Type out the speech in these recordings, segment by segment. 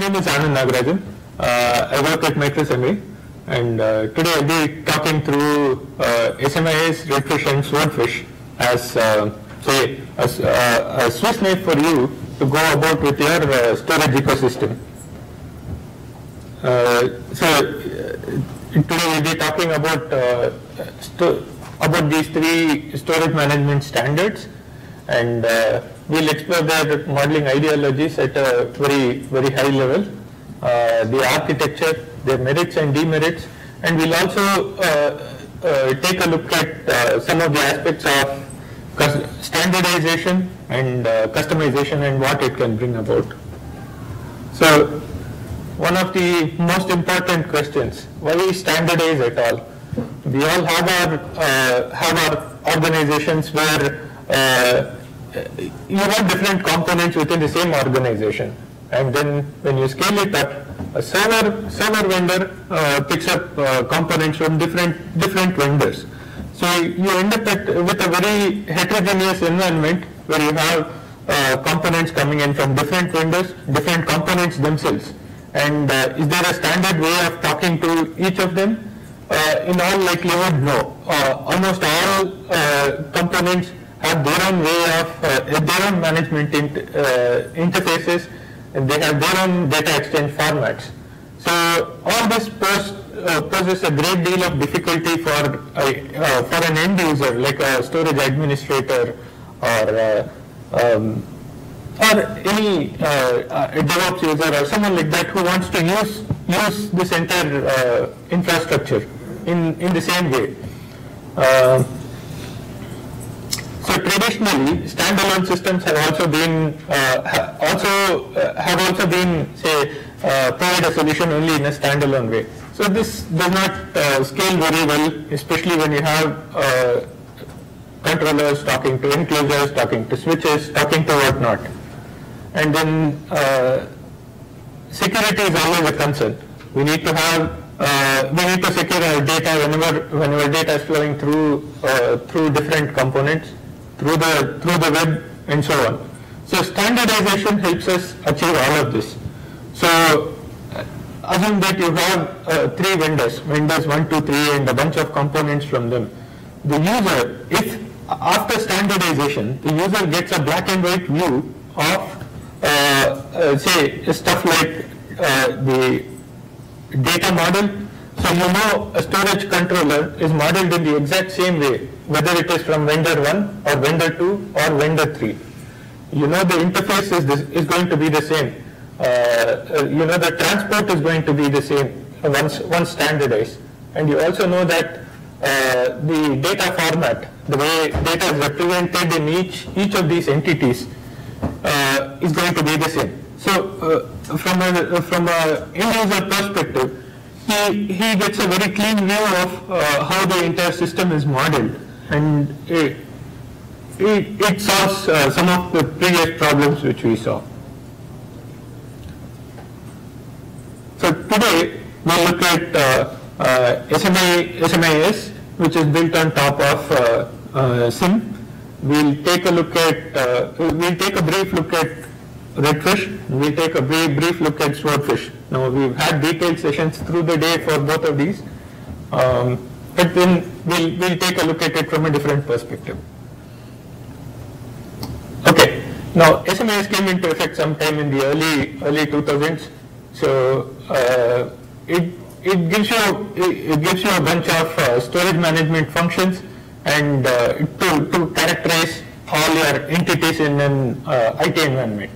name is Anand Nagarajan. Uh, I work at Microsemi and uh, today I'll be talking through uh, SMIS, Redfish and Swordfish as uh, say a, s- uh, a Swiss knife for you to go about with your uh, storage ecosystem. Uh, so today we'll be talking about about these three storage management standards and we'll explore their modeling ideologies at a very very high level, uh, the architecture, their merits and demerits, and we'll also uh, uh, take a look at uh, some of the aspects of standardization and uh, customization and what it can bring about. So one of the most important questions, why we standardize at all? We all have our, uh, have our organizations where you have different components within the same organization. And then when you scale it up, a server, server vendor uh, picks up uh, components from different, different vendors. So you end up at, with a very heterogeneous environment where you have uh, components coming in from different vendors, different components themselves. And uh, is there a standard way of talking to each of them? Uh, in all likelihood, no. Uh, almost all components have their own way of, uh, their own management uh, interfaces, and they have their own data exchange formats. So all this uh, poses a great deal of difficulty for, a- uh, for an end user, like a storage administrator or uh, um, or any uh, uh, DevOps user or someone like that who wants to use use this entire uh, infrastructure in in the same way. So traditionally, standalone systems have also been uh, also uh, have also been say uh, provide a solution only in a standalone way. So this does not uh, scale very well, especially when you have uh, controllers talking to enclosures, talking to switches, talking to whatnot. And then uh, security is always a concern. We need to have uh, we need to secure our data whenever whenever data is flowing through uh, through different components, through the through the web and so on. So standardization helps us achieve all of this. So uh, assume that you have uh, three vendors, vendors one, two, three, and a bunch of components from them. The user, if after standardization, the user gets a black and white view of, uh, uh, say, stuff like uh, the data model. So you know a storage controller is modeled in the exact same way, whether it is from vendor 1 or vendor 2 or vendor 3. You know the interface is, this, is going to be the same. Uh, uh, you know the transport is going to be the same once, once standardized. And you also know that uh, the data format, the way data is represented in each, each of these entities uh, is going to be the same. So uh, from a from a end user perspective, he he gets a very clean view of uh, how the entire system is modeled, and it it, it solves uh, some of the previous problems which we saw. So today we'll look at uh, uh, SMI, SMIS, which is built on top of uh, uh, CIM. We'll take a look at, uh, we'll take a brief look at Redfish. We'll take a very brief look at Swordfish. Now we've had detailed sessions through the day for both of these, um, but then we'll, we'll take a look at it from a different perspective. Okay, now SMIS came into effect sometime in the early early 2000s. So uh, it it gives you it, it gives you a bunch of uh, storage management functions and uh, to to characterize all your entities in an uh, IT environment.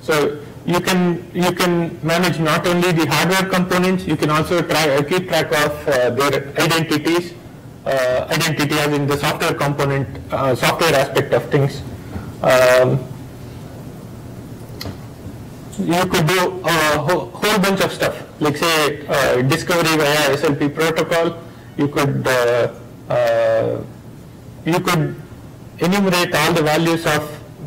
So you can you can manage not only the hardware components, you can also try uh, keep track of uh, their identities, uh, identity as in the software component, uh, software aspect of things. Um, you could do a whole, whole bunch of stuff, like say uh, discovery via SLP protocol. You could uh, you could enumerate all the values of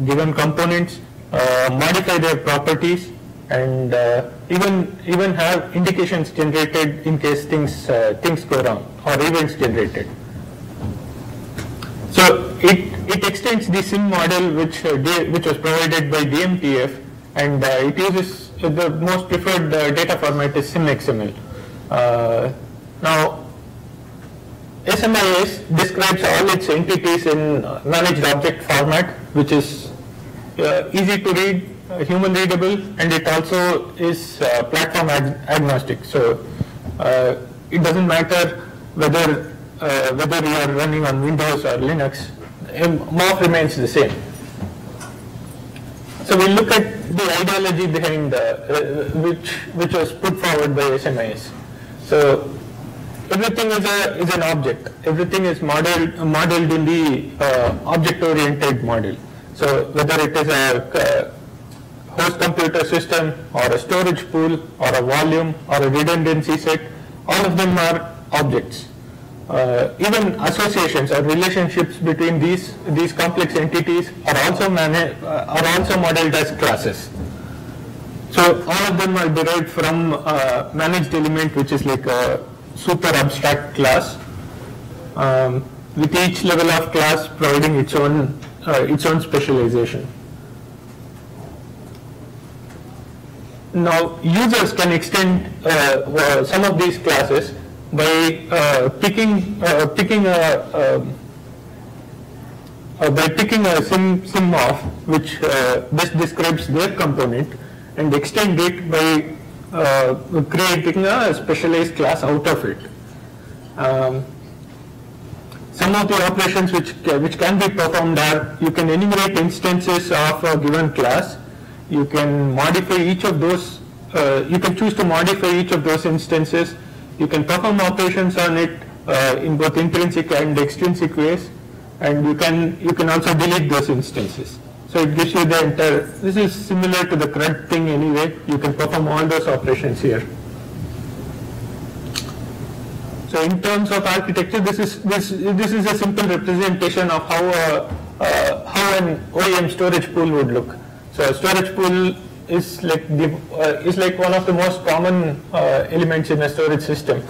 given components, modify their properties, and uh, even even have indications generated in case things uh, things go wrong or events generated. So it, it extends the CIM model which, uh, which was provided by DMTF and uh, it uses the most preferred uh, data format is CIM-XML. Uh, now, SMIS describes all its entities in uh, managed object format, which is uh, easy to read, uh, human readable, and it also is uh, platform ag agnostic. So uh, it doesn't matter whether uh, whether you are running on Windows or Linux, MOF remains the same. So we look at the ideology behind uh, which which was put forward by SMIS. So everything is a is an object. Everything is modeled modeled in the uh, object-oriented model. So whether it is a uh, host computer system or a storage pool or a volume or a redundancy set, all of them are objects. Uh, even associations or relationships between these these complex entities are also managed uh, are also modeled as classes. So all of them are derived from uh, managed element, which is like a super abstract class, um, with each level of class providing its own uh, its own specialization. Now users can extend uh, some of these classes by uh, picking uh, picking a um, uh, by picking a CIM CIM of which uh, best describes their component and extend it by uh, creating a specialized class out of it. Um, some of the operations which which can be performed are you can enumerate instances of a given class. You can modify each of those. Uh, you can choose to modify each of those instances you can perform operations on it uh, in both intrinsic and extrinsic ways, and you can you can also delete those instances. So it gives you the entire. This is similar to the CRUD thing anyway. You can perform all those operations here. So in terms of architecture, this is this this is a simple representation of how a, uh, how an OEM storage pool would look. So a storage pool is like the, uh, is like one of the most common uh, elements in a storage system.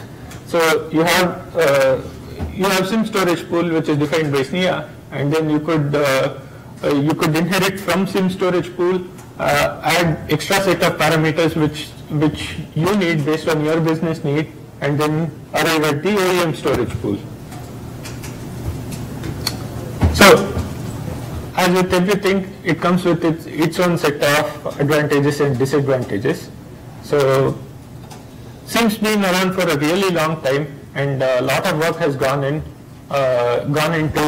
So you have uh, you have CIM storage pool which is defined by SNIA, and then you could uh, uh, you could inherit from CIM storage pool, add extra set of parameters which which you need based on your business need, and then arrive at the OEM storage pool. So as with everything, it comes with its, its own set of advantages and disadvantages. So CIM's been around for a really long time and a lot of work has gone in, uh, gone into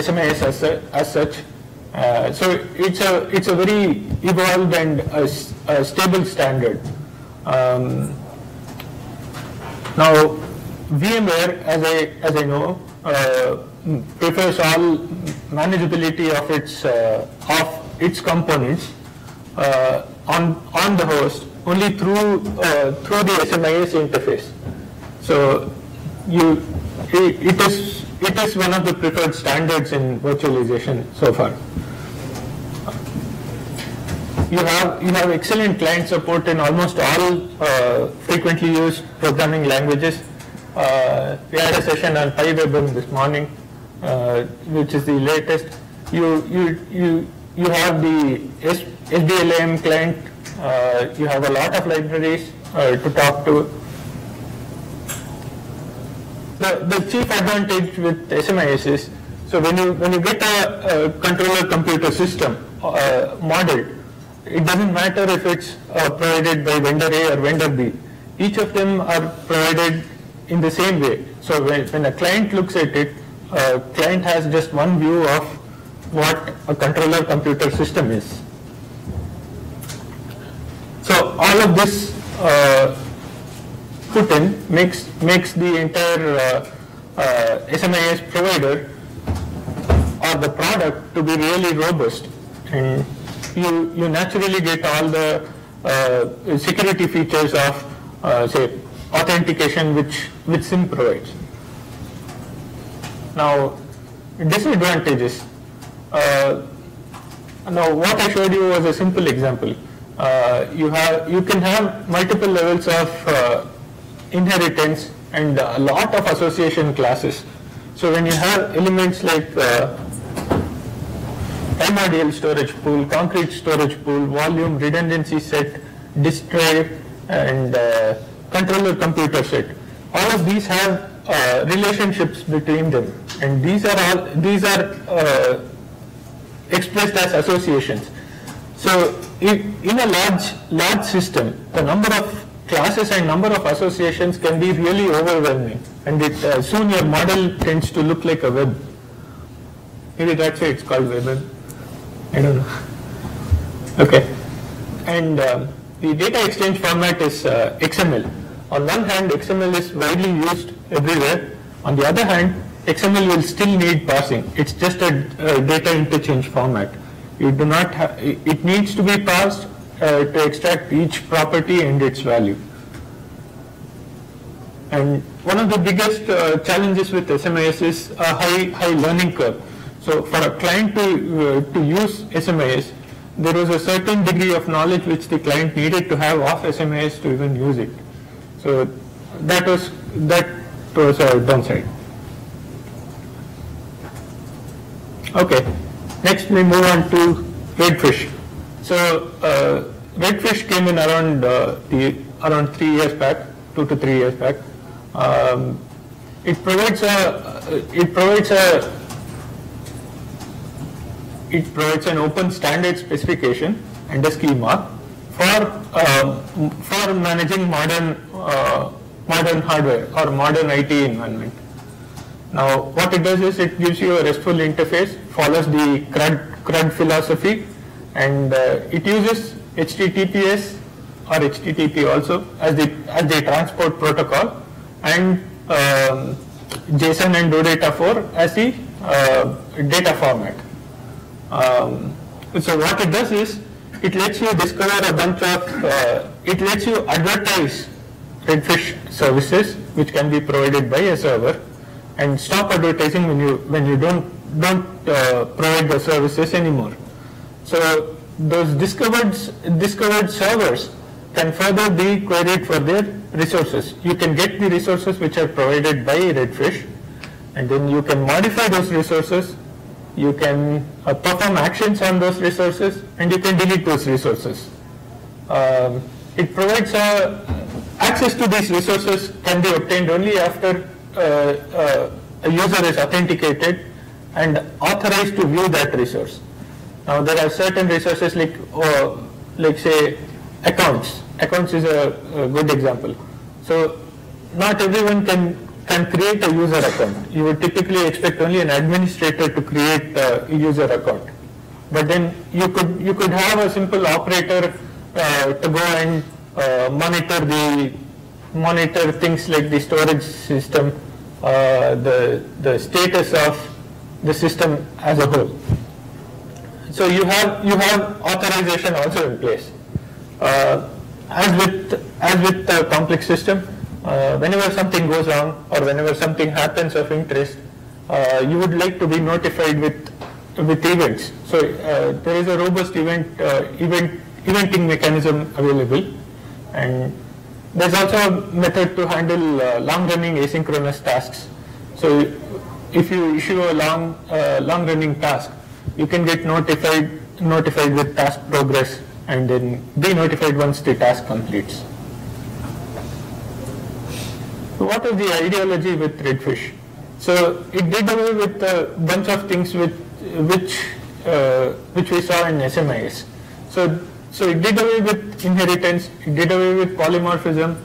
SMIS as, as such. Uh, so it's a, it's a very evolved and a, a stable standard. Um, now, VMware, as I, as I know, uh, prefers all manageability of its uh, of its components uh, on on the host only through uh, through the SMIS interface. So you it, it is it is one of the preferred standards in virtualization so far. You have you have excellent client support in almost all uh, frequently used programming languages. Uh, we had a session on PyWBEM this morning uh, which is the latest. You you you you have the SBLIM client. Uh, you have a lot of libraries uh, to talk to. The the chief advantage with SMIS is so when you when you get a, a controller computer system uh, modeled, it doesn't matter if it's uh, provided by vendor A or vendor B. Each of them are provided in the same way. So when, when a client looks at it, a client has just one view of what a controller computer system is. So all of this uh, put in makes makes the entire uh, uh, SMIS provider or the product to be really robust, and you you naturally get all the uh, security features of uh, say authentication which which CIM provides. Now, disadvantages. Uh, now, what I showed you was a simple example. Uh, you have you can have multiple levels of uh, inheritance and a lot of association classes. So when you have elements like uh, primordial storage pool, concrete storage pool, volume, redundancy set, disk drive, and uh, controller computer set. All of these have uh, relationships between them, and these are all these are uh, expressed as associations. So in, in a large large system, the number of classes and number of associations can be really overwhelming, and it, uh, soon your model tends to look like a web. Maybe that's why it's called web. I don't know. Okay, and um, the data exchange format is uh, XML. On one hand, XML is widely used everywhere. On the other hand, XML will still need parsing. It's just a, data interchange format. You do not have, it needs to be parsed uh, to extract each property and its value. And one of the biggest uh, challenges with SMIS is a high, high learning curve. So for a client to, uh, to use SMIS, there was a certain degree of knowledge which the client needed to have of SMIS to even use it. So that was, that was a downside. Okay, next we move on to Redfish. So uh, Redfish came in around uh, the around three years back, two to three years back. Um, it provides a it provides a it provides an open standard specification and a schema for uh, for managing modern uh, modern hardware or modern IT environment. Now, what it does is it gives you a RESTful interface, follows the CRUD, CRUD philosophy, and uh, it uses HTTPS or HTTP also as the as the transport protocol, and um, JSON and OData 4 as the uh, data format. Um, so what it does is it lets you discover a bunch of, uh, it lets you advertise Redfish services which can be provided by a server and stop advertising when you when you don't don't uh, provide the services anymore. So those discovered discovered servers can further be queried for their resources. You can get the resources which are provided by Redfish and then you can modify those resources you can uh, perform actions on those resources and you can delete those resources. Um, it provides uh, access to these resources can be obtained only after uh, uh, a user is authenticated and authorized to view that resource. Now there are certain resources like, uh, like say accounts. Accounts is a, a good example. So not everyone can can create a user account. You would typically expect only an administrator to create a user account. But then you could you could have a simple operator uh, to go and uh, monitor the monitor things like the storage system, uh, the the status of the system as a whole. So you have you have authorization also in place. Uh, as with as with the complex system, uh, whenever something goes wrong or whenever something happens of interest, uh, you would like to be notified with with events. So uh, there is a robust event uh, event eventing mechanism available, and there's also a method to handle uh, long-running asynchronous tasks. So if you issue a long uh, long-running task, you can get notified notified with task progress and then be notified once the task completes. So what is the ideology with Redfish? So it did away with a bunch of things with which uh, which we saw in SMIS. So so it did away with inheritance, it did away with polymorphism,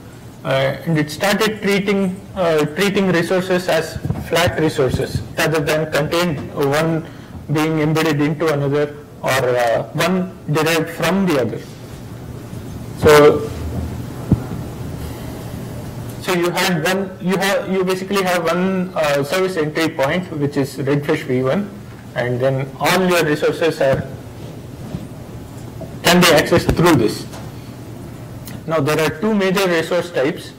uh, and it started treating uh, treating resources as flat resources rather than contained one being embedded into another or uh, one derived from the other. So so you had one, you have, you basically have one uh, service entry point, which is Redfish V1, and then all your resources are can be accessed through this. Now there are two major resource types.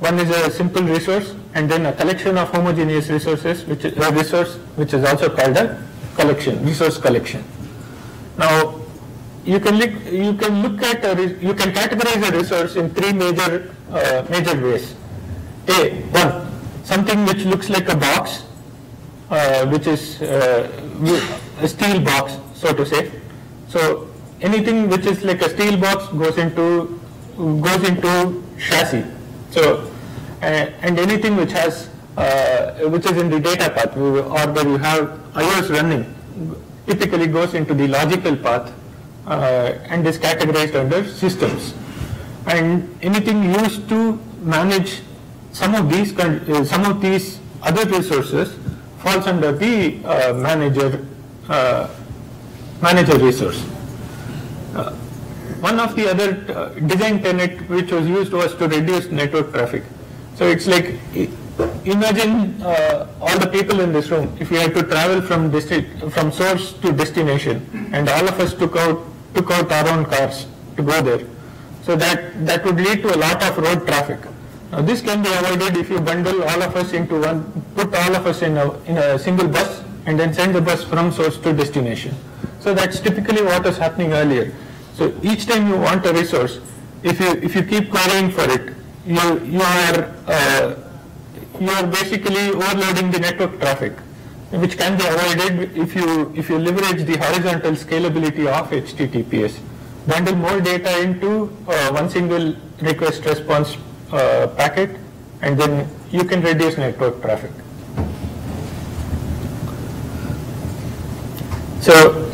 One is a simple resource, and then a collection of homogeneous resources, which is a resource which is also called a collection, resource collection. Now you can look, you can look at you can categorize a resource in three major uh, major ways. A, one, something which looks like a box, uh, which is uh, a steel box, so to say. So anything which is like a steel box goes into goes into chassis. So, uh, and anything which has, uh, which is in the data path or where you have IOs running, typically goes into the logical path uh, and is categorized under systems. And anything used to manage some of these, uh, some of these other resources falls under the uh, manager, uh, manager resource. Uh, one of the other uh, design tenet which was used was to reduce network traffic. So it's like, imagine all the people in this room, if we had to travel from, from source to destination and all of us took out, took out our own cars to go there. So that, that would lead to a lot of road traffic. Now this can be avoided if you bundle all of us into one, put all of us in a, in a single bus and then send the bus from source to destination. So that's typically what was happening earlier. So each time you want a resource, if you if you keep querying for it, you you are uh, you are basically overloading the network traffic, which can be avoided if you if you leverage the horizontal scalability of HTTPS. Bundle more data into uh, one single request response uh, packet and then you can reduce network traffic. So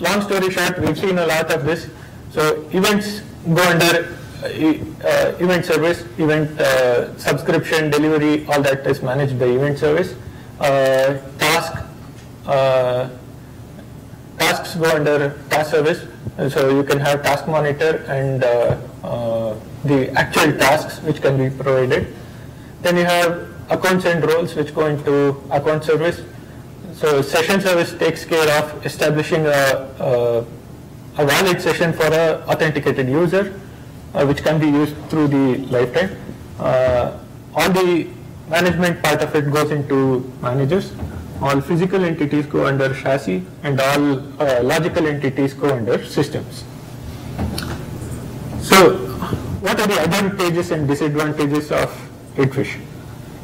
long story short, we've seen a lot of this. So events go under uh, uh, event service, event uh, subscription, delivery, all that is managed by event service. Uh, task, uh, tasks go under task service. So you can have task monitor and uh, the actual tasks which can be provided. Then you have accounts and roles which go into account service. So session service takes care of establishing a, a, a valid session for an authenticated user, uh, which can be used through the lifetime. Uh, all the management part of it goes into managers. All physical entities go under chassis and all uh, logical entities go under systems. So what are the advantages and disadvantages of Redfish?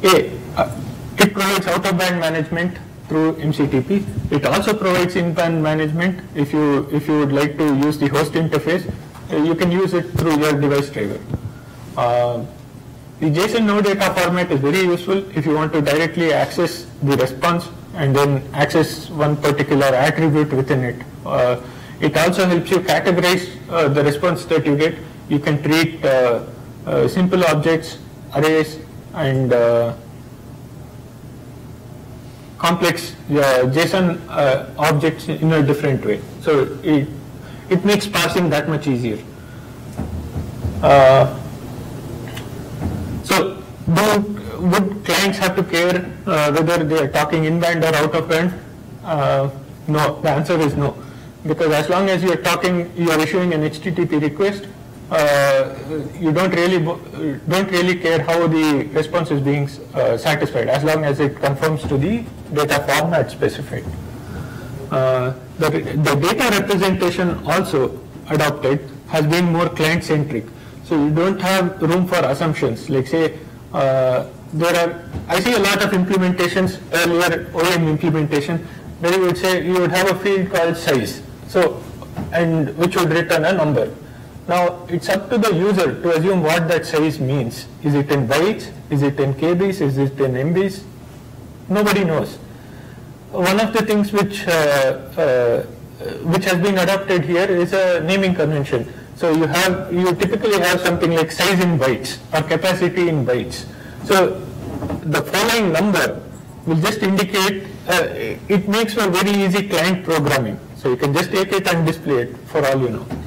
A, uh, it provides out-of-band management through MCTP. It also provides in-band management. If you if you would like to use the host interface, uh, you can use it through your device driver. Uh, the JSON OData format is very useful if you want to directly access the response and then access one particular attribute within it. Uh, it also helps you categorize uh, the response that you get you can treat uh, uh, simple objects, arrays, and uh, complex JSON objects in a different way. So it, it makes parsing that much easier. so do would clients have to care uh, whether they are talking in band or out of band? Uh, no, the answer is no. Because as long as you are talking, you are issuing an HTTP request, you don't really don't really care how the response is being uh, satisfied as long as it conforms to the data format specified. Uh, the, the data representation also adopted has been more client centric. So you don't have room for assumptions. Like say uh, there are I see a lot of implementations earlier OEM implementation where you would say you would have a field called size. So and which would return a number. Now, it's up to the user to assume what that size means. Is it in bytes? Is it in KBs? Is it in MBs? Nobody knows. One of the things which, uh, uh, which has been adopted here is a naming convention. So you have, you typically have something like size in bytes or capacity in bytes. So the following number will just indicate, uh, it makes for very easy client programming. So you can just take it and display it for all you know.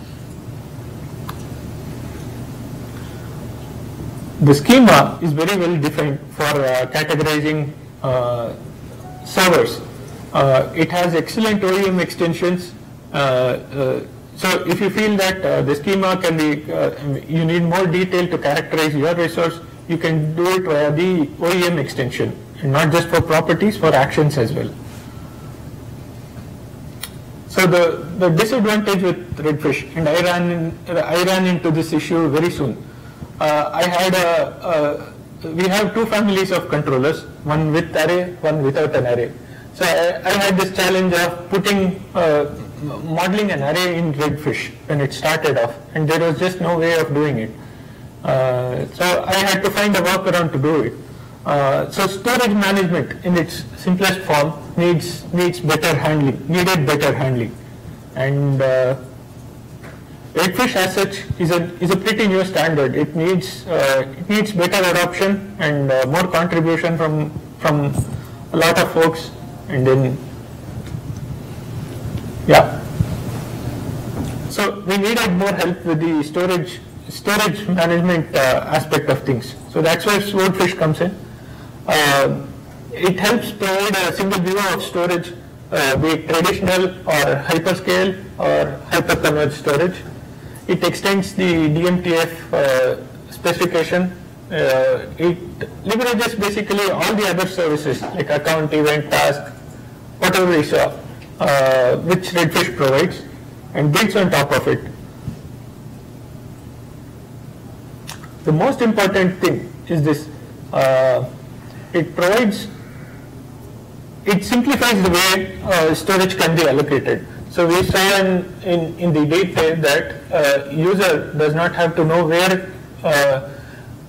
The schema is very well defined for uh, categorizing uh, servers. Uh, it has excellent OEM extensions. Uh, uh, so if you feel that uh, the schema can be, you need more detail to characterize your resource, you can do it via the OEM extension, and not just for properties, for actions as well. So the, the disadvantage with Redfish, and I ran, in, I ran into this issue very soon uh, I had a, a, we have two families of controllers, one with array, one without an array. So I, I had this challenge of putting uh, modeling an array in Redfish when it started off, and there was just no way of doing it. Uh, so I had to find a workaround to do it. Uh, so storage management in its simplest form needs needs better handling, needed better handling, and uh, Redfish as such is a is a pretty new standard. It needs uh, it needs better adoption and uh, more contribution from from a lot of folks, and then yeah. So we needed more help with the storage storage management uh, aspect of things. So that's where Swordfish comes in. Uh, it helps provide a single view of storage, uh, be it traditional or hyperscale or hyperconverged storage. It extends the DMTF uh, specification. Uh, it leverages basically all the other services like account, event, task, whatever we saw, uh, which Redfish provides and builds on top of it. The most important thing is this. Uh, it provides, it simplifies the way uh, storage can be allocated. So we saw in, in, the detail that uh, user does not have to know where uh,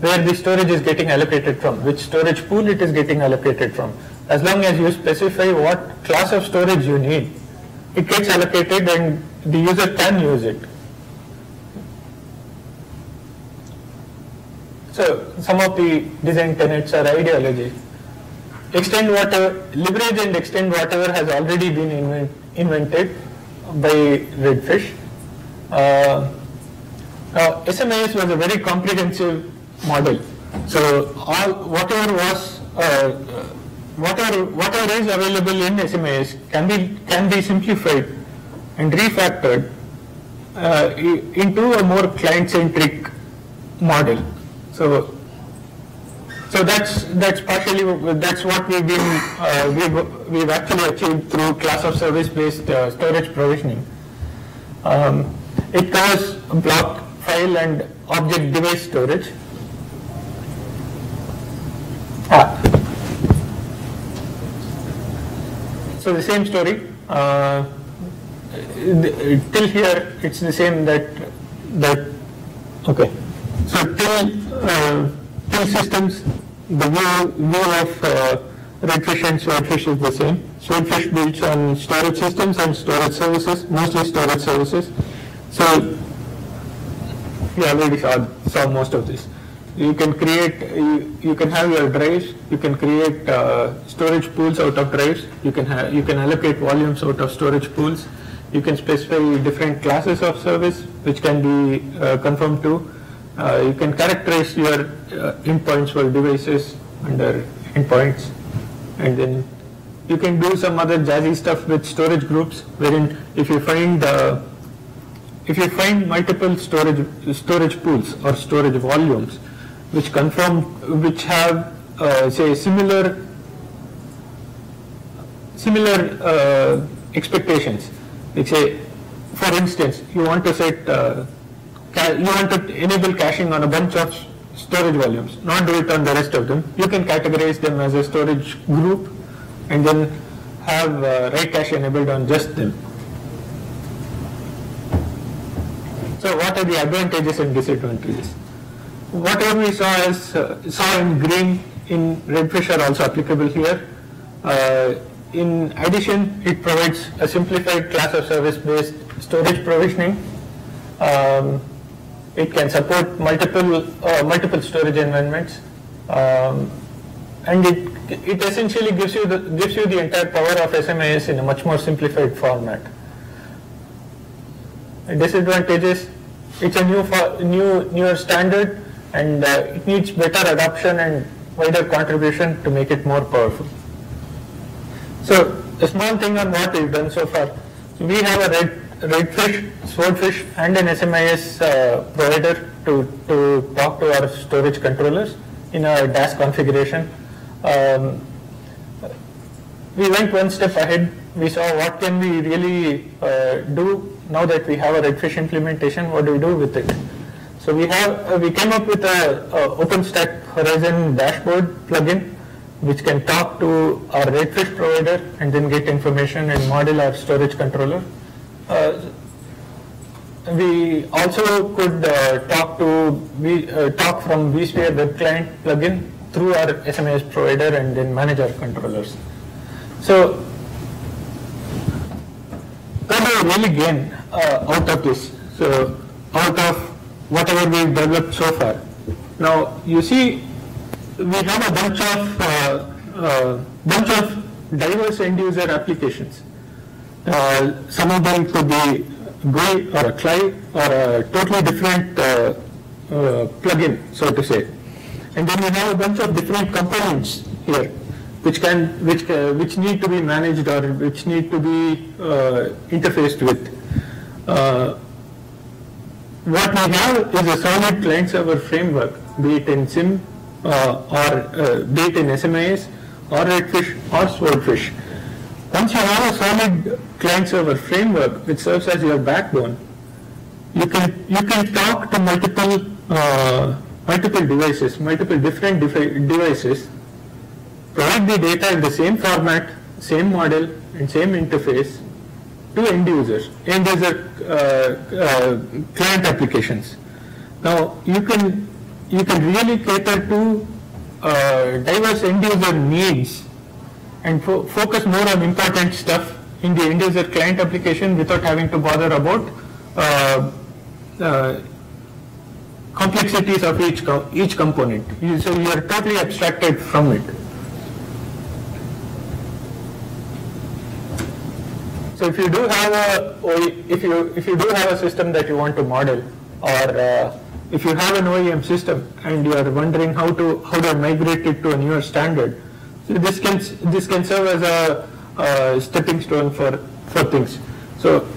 where the storage is getting allocated from, which storage pool it is getting allocated from. As long as you specify what class of storage you need, it gets allocated and the user can use it. So some of the design tenets are ideology. Extend whatever, leverage and extend whatever has already been invent, invented by Redfish. Uh, SMIS was a very comprehensive model. So all whatever was uh, whatever whatever is available in SMIS can be can be simplified and refactored uh, into a more client-centric model. So, so that's that's partially that's what we've been uh, we've we've actually achieved through class of service based uh, storage provisioning. Um, it covers block, file, and object device storage. Ah. So the same story. Uh, till here, it's the same that that okay. So till till systems, the view, view of uh, Redfish and Swordfish is the same. Swordfish builds on storage systems and storage services, mostly storage services. So we already saw, saw most of this. You can create, you, you can have your drives, you can create uh, storage pools out of drives, you can have, you can allocate volumes out of storage pools, you can specify different classes of service which can be uh, confirmed to uh, you can characterize your uh, endpoints for devices under endpoints. And then you can do some other jazzy stuff with storage groups wherein if you find uh, if you find multiple storage storage pools or storage volumes which confirm which have uh, say similar similar uh, expectations. Like say for instance you want to set uh, you want to enable caching on a bunch of storage volumes, not do it on the rest of them. You can categorize them as a storage group and then have uh, write cache enabled on just them. So what are the advantages and disadvantages? Whatever we saw as uh, saw in green in Redfish are also applicable here. Uh, in addition, it provides a simplified class of service based storage provisioning. Um, it can support multiple uh, multiple storage environments, um, and it it essentially gives you the gives you the entire power of SMIS in a much more simplified format. Disadvantages: it's a new for new newer standard, and uh, it needs better adoption and wider contribution to make it more powerful. So, a small thing on what we've done so far. We have a red redfish, swordfish and an SMIS uh, provider to, to talk to our storage controllers in a DAS configuration. Um, we went one step ahead. We saw what can we really uh, do now that we have a Redfish implementation. What do we do with it? So we have uh, we came up with a, a OpenStack Horizon dashboard plugin which can talk to our Redfish provider and then get information and model our storage controller. Uh, we also could uh, talk to we uh, talk from vSphere web client plugin through our SMIS provider and then manage our controllers. So what do we really gain out of this? So out of whatever we've developed so far. Now you see we have a bunch of uh, uh, bunch of diverse end user applications. Uh, some of them could be GUI or a CLI or a totally different uh, uh, plugin, so to say. And then we have a bunch of different components here, which can which uh, which need to be managed or which need to be uh, interfaced with. What we have is a solid client server framework, be it in CIM or be it in SMIS or Redfish or Swordfish. Once you have a solid client server framework which serves as your backbone, you can you can talk to multiple uh, multiple devices, multiple different devices, provide the data in the same format, same model, and same interface to end users, end user uh, uh, client applications. Now you can you can really cater to uh, diverse end user needs and fo- focus more on important stuff in the end user client application without having to bother about uh, uh, complexities of each co- each component. You, so you are totally abstracted from it. So if you do have a if you if you do have a system that you want to model or uh, if you have an OEM system and you are wondering how to how to migrate it to a newer standard, so this can this can serve as a, a stepping stone for for things. So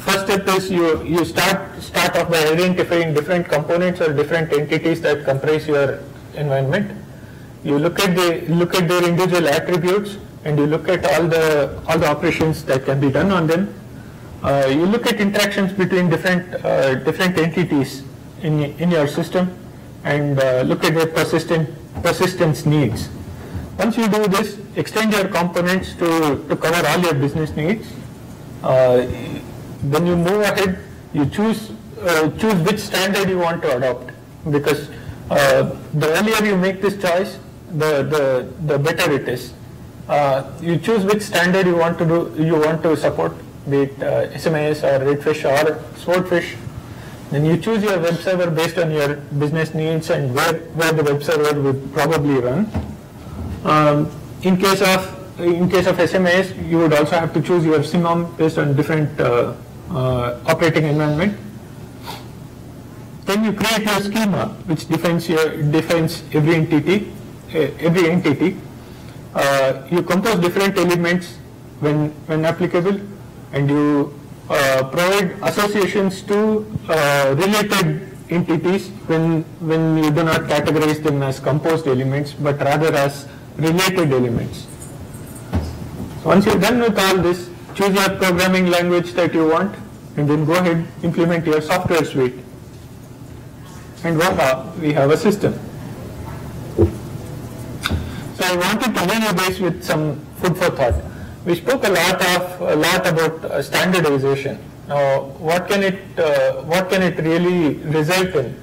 first step is you you start start off by identifying different components or different entities that comprise your environment. You look at the look at their individual attributes and you look at all the all the operations that can be done on them. Uh, you look at interactions between different uh, different entities in in your system and uh, look at their persistent persistence needs. Once you do this, extend your components to, to cover all your business needs. Uh, then you move ahead, you choose uh, choose which standard you want to adopt because uh, the earlier you make this choice, the the, the better it is. Uh, you choose which standard you want to do you want to support, be it uh, SMIS or Redfish or Swordfish. Then you choose your web server based on your business needs and where, where the web server would probably run. Um, in case of in case of SMIS, you would also have to choose your CIMOM based on different uh, uh, operating environment. Then you create your schema, which defines your defines every entity, uh, every entity. Uh, you compose different elements when when applicable, and you uh, provide associations to uh, related entities when when you do not categorize them as composed elements, but rather as related elements. So once you're done with all this, choose your programming language that you want, and then go ahead implement your software suite. And voila, we have a system. So I wanted to leave you guys with some food for thought. We spoke a lot of a lot about uh, standardization. Now, what can it uh, what can it really result in?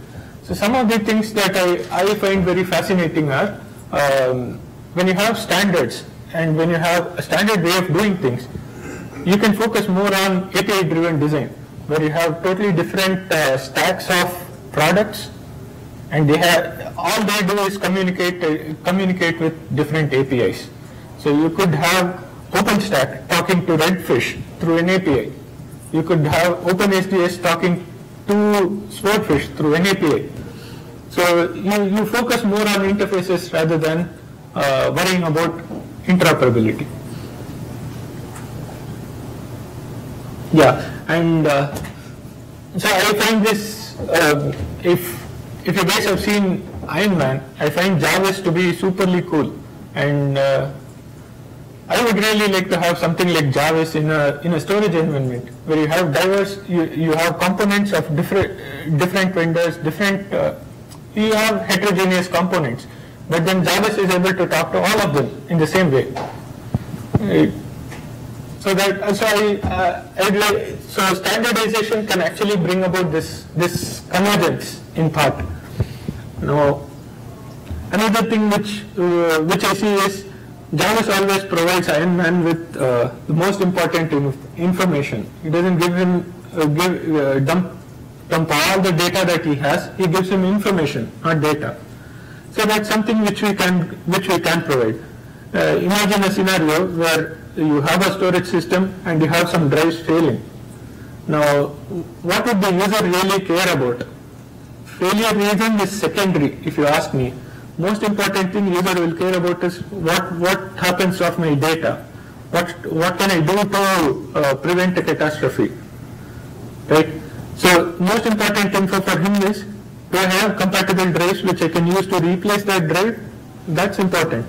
So some of the things that I, I find very fascinating are um, when you have standards and when you have a standard way of doing things, you can focus more on API driven design where you have totally different uh, stacks of products and they have all they do is communicate uh, communicate with different APIs. So you could have OpenStack talking to Redfish through an API. You could have OpenSDS talking to Swordfish through an API. So you, you focus more on interfaces rather than uh, worrying about interoperability. Yeah, and uh, so I find this, um, if if you guys have seen Iron Man, I find Jarvis to be superly cool, and uh, I would really like to have something like Jarvis in a in a storage environment where you have diverse, you, you have components of different different vendors, different, uh, you have heterogeneous components, but then Jarvis is able to talk to all of them in the same way. So so that uh, so I uh, like, so standardization can actually bring about this this convergence in part. Now, another thing which uh, which I see is Jarvis always provides Iron Man with uh, the most important in- information. He doesn't give him uh, give uh, dump dump all the data that he has. He gives him information, not data. So that's something which we can which we can provide. Uh, imagine a scenario where you have a storage system and you have some drives failing. Now, what would the user really care about? Failure reason is secondary, if you ask me. Most important thing user will care about is what, what happens of my data. What, what can I do to uh, prevent a catastrophe? Right? So most important thing for, for him is, do I have compatible drives which I can use to replace that drive? That's important.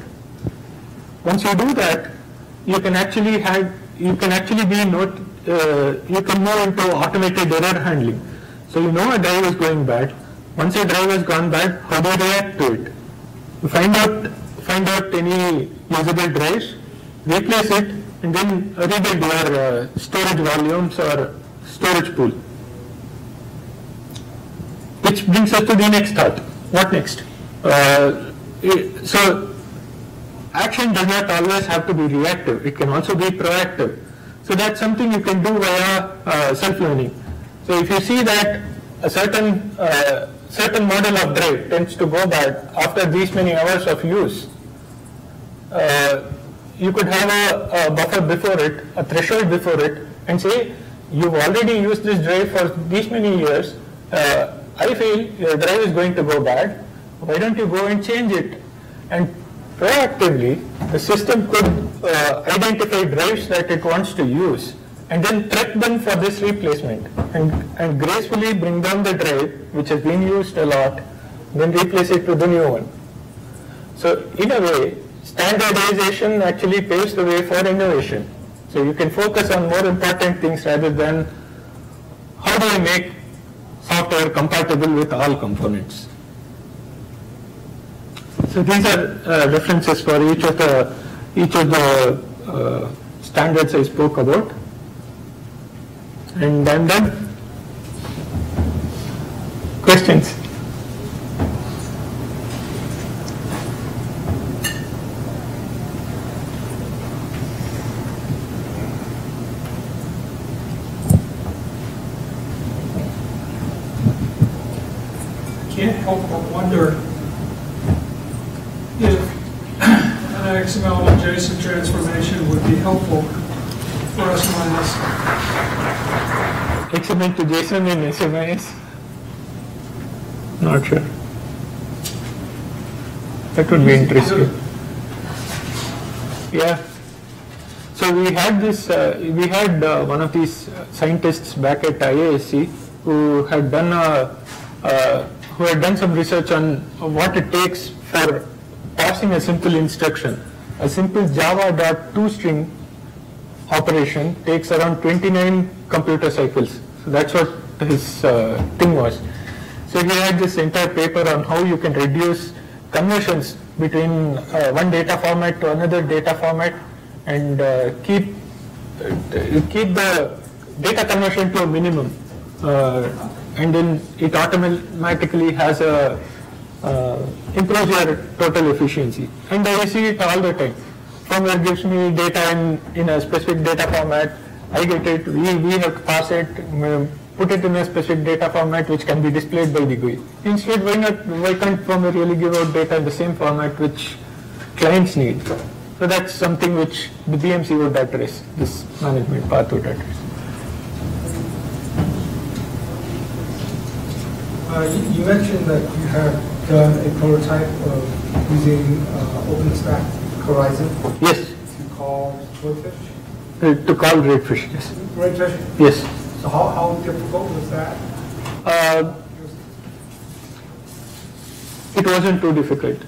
Once you do that, you can actually have, you can actually be not, uh, you can move into automated error handling. So you know a drive is going bad. Once a drive has gone bad, how do you react to it? Find out, find out any usable drives, replace it, and then rebuild your uh, storage volumes or storage pool. Which brings us to the next thought. What next? Uh, so action does not always have to be reactive. It can also be proactive. So that's something you can do via uh, self-learning. So if you see that a certain uh, certain model of drive tends to go bad after these many hours of use, uh, you could have a, a buffer before it, a threshold before it, and say you've already used this drive for these many years. Uh, I feel your drive is going to go bad. Why don't you go and change it? And proactively, the system could uh, identify drives that it wants to use and then track them for this replacement and, and gracefully bring down the drive which has been used a lot, then replace it with the new one. So in a way, standardization actually paves the way for innovation. So you can focus on more important things rather than how do I make software compatible with all components. So these are uh, references for each of the each of the uh, standards I spoke about. And I'm done. Questions? Wonder if an XML JSON transformation would be helpful for us minus. XML to JSON in SMIS? Not sure. That would be interesting. Yeah. So we had this, uh, we had uh, one of these scientists back at IISc who had done a, uh, who had done some research on what it takes for passing a simple instruction. A simple Java.toString operation takes around 29 computer cycles. So that's what his uh, thing was. So he had this entire paper on how you can reduce conversions between uh, one data format to another data format and uh, keep uh, keep the data conversion to a minimum. And then it automatically has a uh, improves your total efficiency. And I see it all the time. Firmware gives me data in, in a specific data format. I get it. We, we have to pass it, put it in a specific data format which can be displayed by the GUI. Instead, why not? Why can't firmware really give out data in the same format which clients need? So that's something which the BMC would address. This management path would address. Uh, You you mentioned that you have done a prototype of using uh, OpenStack Horizon Yes, to call Swordfish. uh, to call Redfish. Yes. Redfish. Yes. So how, how difficult was that? Uh, It wasn't too difficult.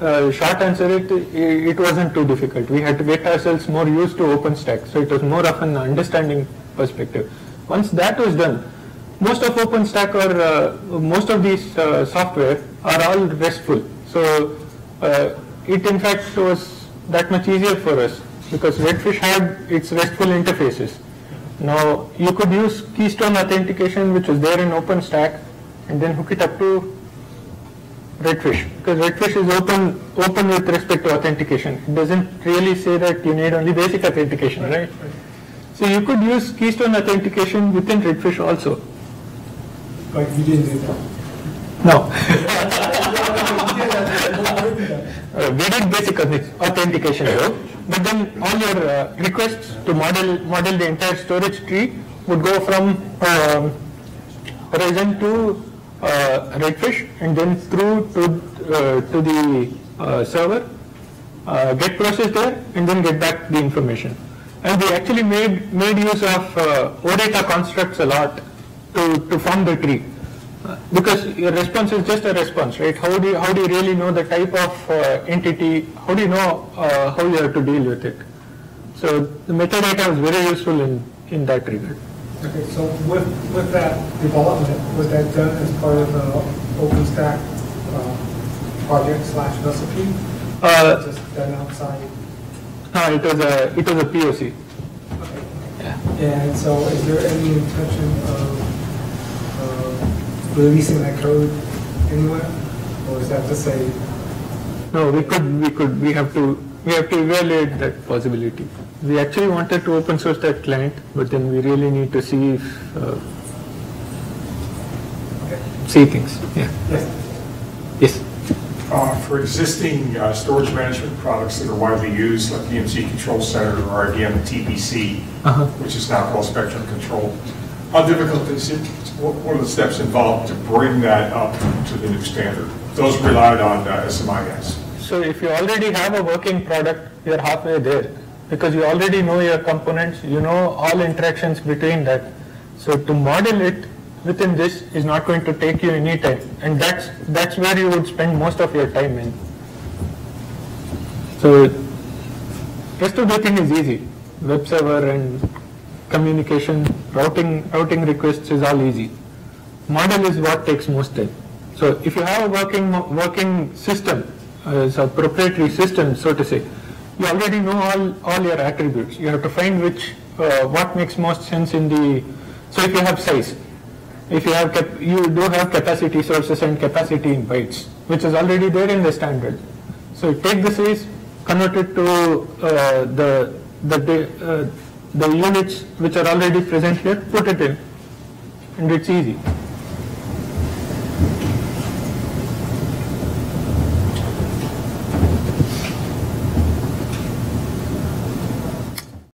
Uh, Short answer, it, it wasn't too difficult. We had to get ourselves more used to OpenStack, so it was more of an understanding perspective. Once that was done, most of OpenStack or uh, most of these uh, software are all RESTful. So uh, it in fact was that much easier for us. because Redfish had its RESTful interfaces. Now, you could use Keystone authentication, which was there in OpenStack, and then hook it up to Redfish, because Redfish is open, open with respect to authentication. It doesn't really say that you need only basic authentication, right? So you could use Keystone authentication within Redfish also. But you didn't do that. No. Uh, we did basic authentication though, but then all your uh, requests to model model the entire storage tree would go from um, Horizon to uh, Redfish and then through to uh, to the uh, server, uh, get processed there, and then get back the information. And we actually made made use of uh, OData constructs a lot to to form the tree. Uh, Because your response is just a response, right? How do you, how do you really know the type of uh, entity? How do you know uh, how you have to deal with it? So the metadata was very useful in, in that regard. Okay, so with, with that development, was that done as part of the OpenStack uh, project slash recipe? Uh, Just done outside? no, it was a, it was a POC. Okay. And so is there any intention of uh, releasing that code anywhere? Or is that to say, No, we could, we could, we have to, we have to evaluate that possibility. We actually wanted to open source that client, but then we really need to see if, uh, okay, see things, yeah. yes, Yes. Uh, For existing uh, storage management products that are widely used, like EMC Control Center or IBM TPC, Uh-huh. which is now called Spectrum Control, how difficult is it, what are the steps involved to bring that up to the new standard? Those relied on uh, SMIS. So if you already have a working product, you're halfway there, because you already know your components, you know all interactions between that. So to model it within this is not going to take you any time, and that's, that's where you would spend most of your time in. So rest of the thing is easy, web server and communication, routing, routing requests is all easy. Model is what takes most time. So if you have a working, working system, uh, a proprietary system, so to say, you already know all, all your attributes. You have to find which, uh, what makes most sense in the, so if you have size, if you have, cap- you do have capacity sources and capacity in bytes, which is already there in the standard. So you take the size, convert it to uh, the, the, uh, the units which are already present here, put it in, and it's easy.